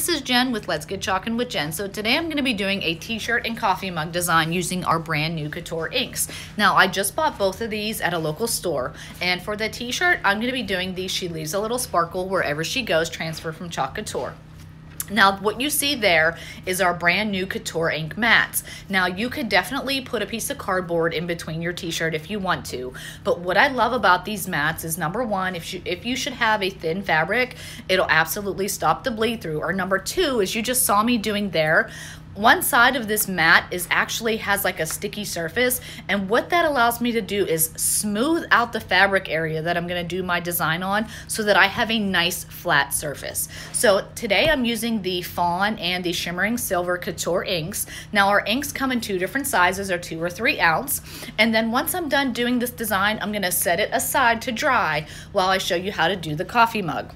this is Jen with Let's Get Chalkin' with Jen. So today I'm going to be doing a t-shirt and coffee mug design using our brand new Couture inks. Now I just bought both of these at a local store and for the t-shirt I'm going to be doing these She Leaves a Little Sparkle Wherever She Goes transfer from Chalk Couture. Now, what you see there is our brand new Couture ink mats. Now, you could definitely put a piece of cardboard in between your t-shirt if you want to, but what I love about these mats is number one, if you, if you should have a thin fabric, it'll absolutely stop the bleed through. Or number two, as you just saw me doing there, one side of this mat is actually has like a sticky surface and what that allows me to do is smooth out the fabric area that I'm going to do my design on so that I have a nice flat surface. So today I'm using the Fawn and the Shimmering Silver Couture inks. Now our inks come in two different sizes or two or three ounce and then once I'm done doing this design I'm going to set it aside to dry while I show you how to do the coffee mug.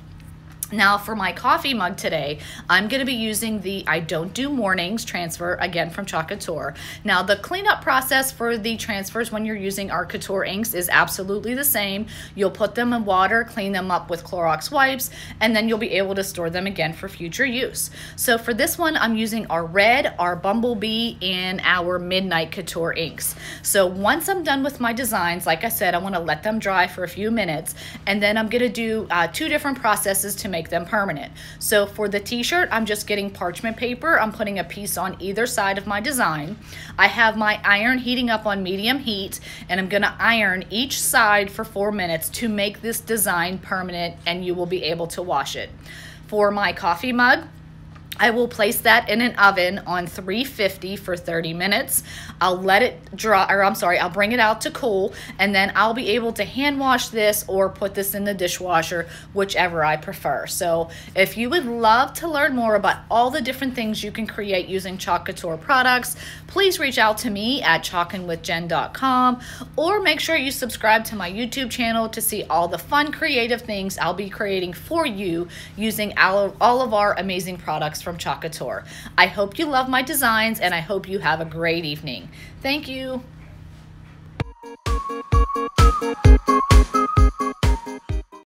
Now for my coffee mug today, I'm gonna be using the I Don't Do Mornings transfer, again from Chalk Now the cleanup process for the transfers when you're using our Couture inks is absolutely the same. You'll put them in water, clean them up with Clorox wipes, and then you'll be able to store them again for future use. So for this one, I'm using our red, our Bumblebee, and our Midnight Couture inks. So once I'm done with my designs, like I said, I wanna let them dry for a few minutes, and then I'm gonna do uh, two different processes to make them permanent. So for the t-shirt, I'm just getting parchment paper. I'm putting a piece on either side of my design. I have my iron heating up on medium heat and I'm gonna iron each side for four minutes to make this design permanent and you will be able to wash it. For my coffee mug, I will place that in an oven on 350 for 30 minutes. I'll let it dry, or I'm sorry, I'll bring it out to cool, and then I'll be able to hand wash this or put this in the dishwasher, whichever I prefer. So if you would love to learn more about all the different things you can create using Chalk Couture products, please reach out to me at chalkinwithjen.com or make sure you subscribe to my YouTube channel to see all the fun creative things I'll be creating for you using all of our amazing products from Chalk I hope you love my designs and I hope you have a great evening. Thank you.